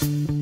Bye.